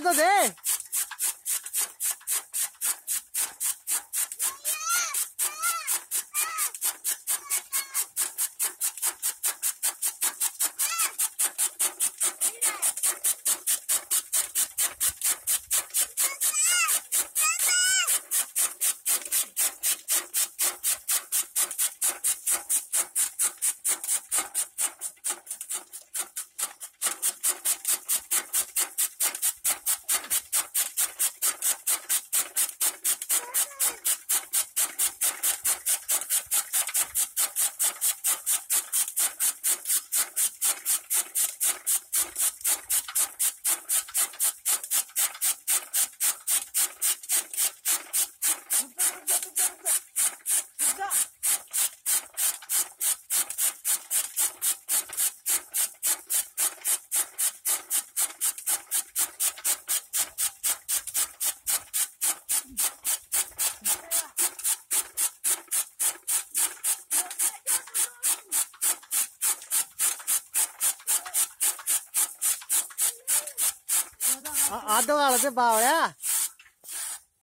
दो दे। අද වලද බාවලයා